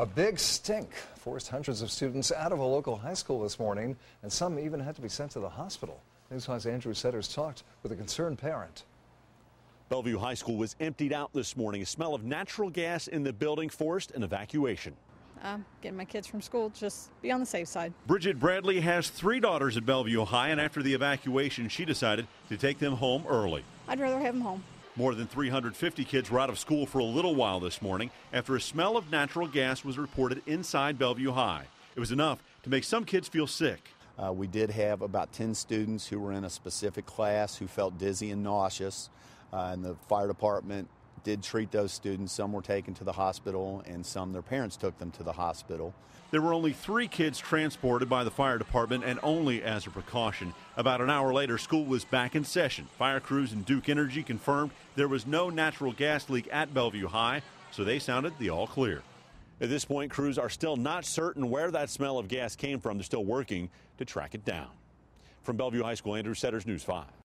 A big stink forced hundreds of students out of a local high school this morning, and some even had to be sent to the hospital. News 5's Andrew Setters talked with a concerned parent. Bellevue High School was emptied out this morning. A smell of natural gas in the building forced an evacuation. I'm getting my kids from school, just be on the safe side. Bridget Bradley has three daughters at Bellevue High, and after the evacuation, she decided to take them home early. I'd rather have them home. More than 350 kids were out of school for a little while this morning after a smell of natural gas was reported inside Bellevue High. It was enough to make some kids feel sick. Uh, we did have about 10 students who were in a specific class who felt dizzy and nauseous, uh, and the fire department did treat those students. Some were taken to the hospital, and some their parents took them to the hospital. There were only three kids transported by the fire department and only as a precaution. About an hour later, school was back in session. Fire crews and Duke Energy confirmed there was no natural gas leak at Bellevue High, so they sounded the all clear. At this point, crews are still not certain where that smell of gas came from. They're still working to track it down. From Bellevue High School, Andrew Setters, News 5.